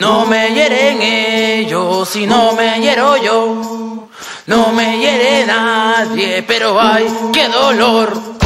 No me hieren ellos si no me hiero yo. No me hiere nadie, pero ay, qué dolor.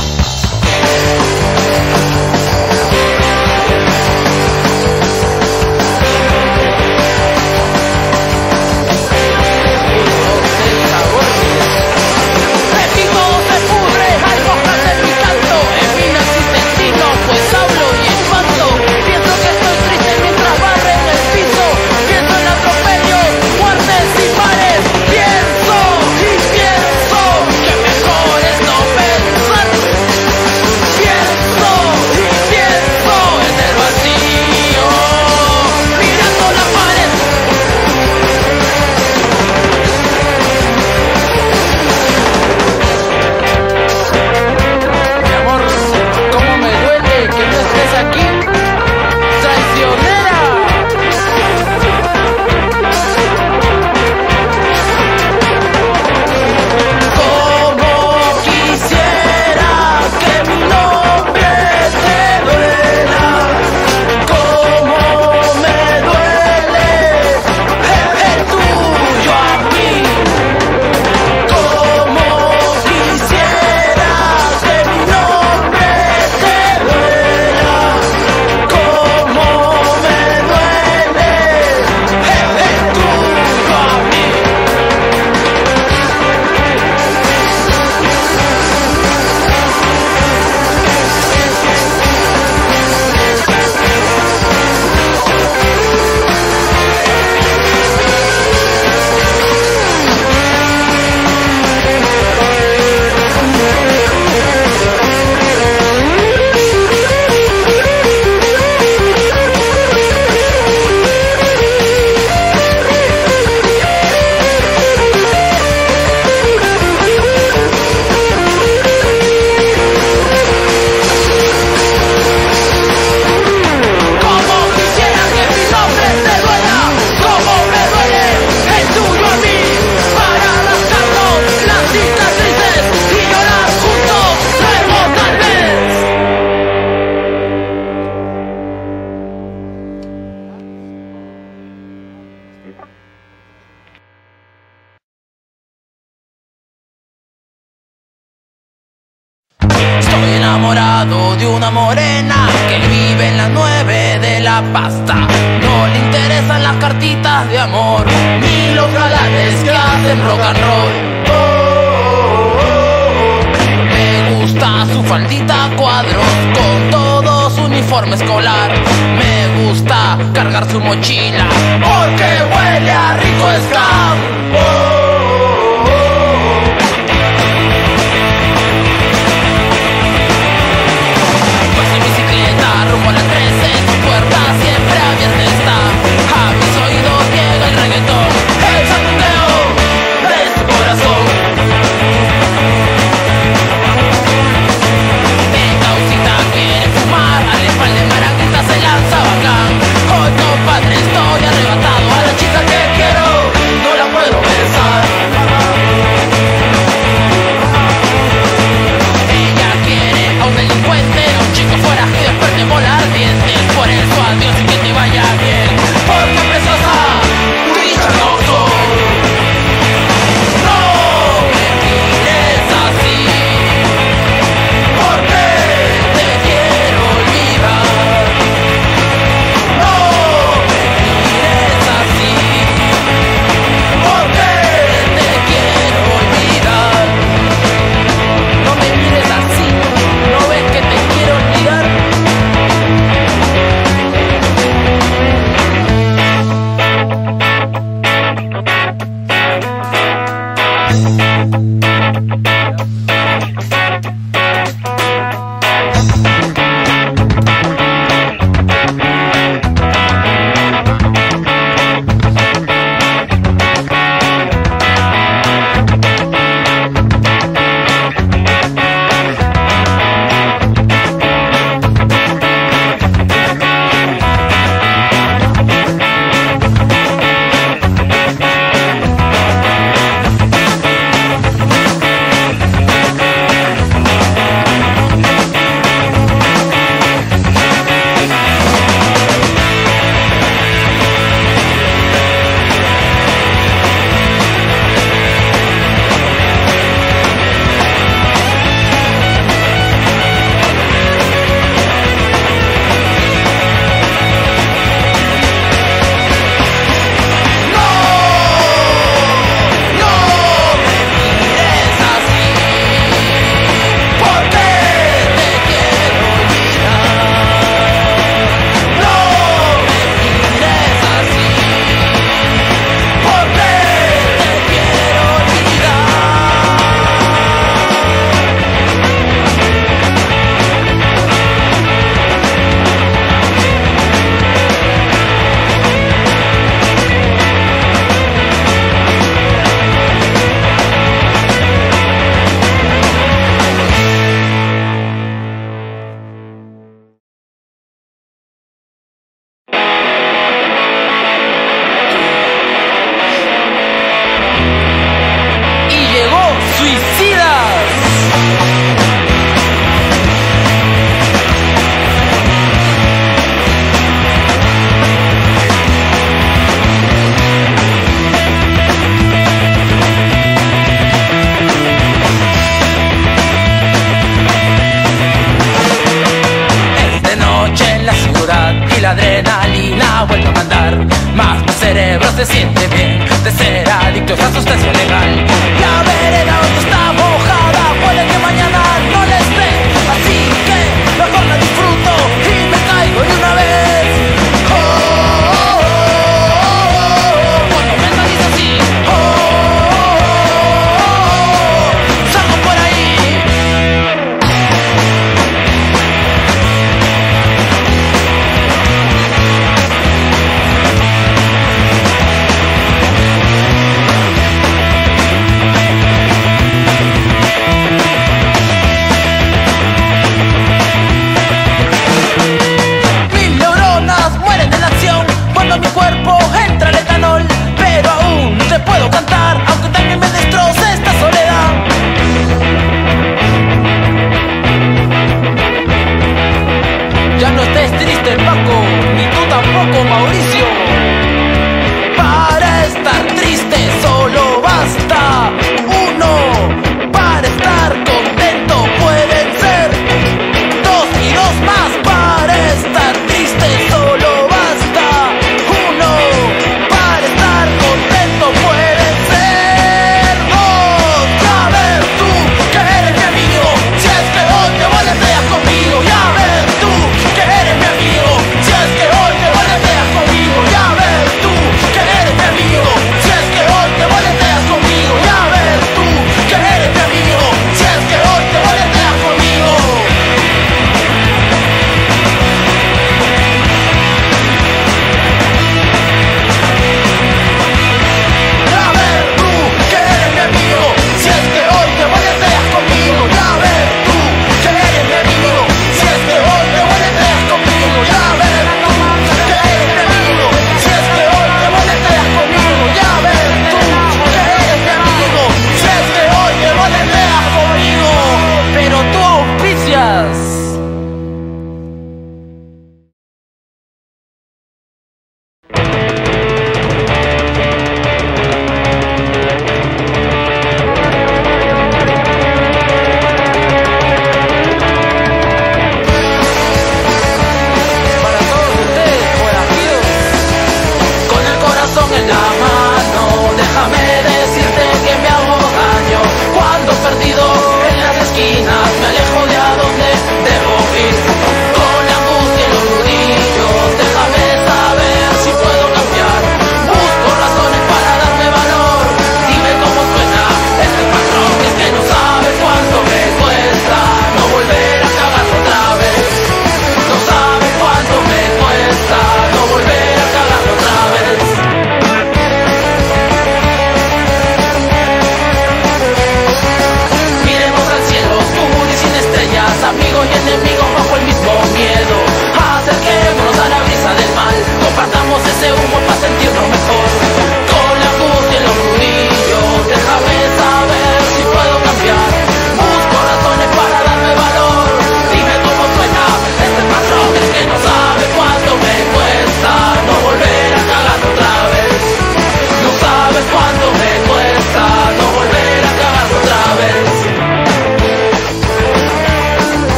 soy enemigo bajo el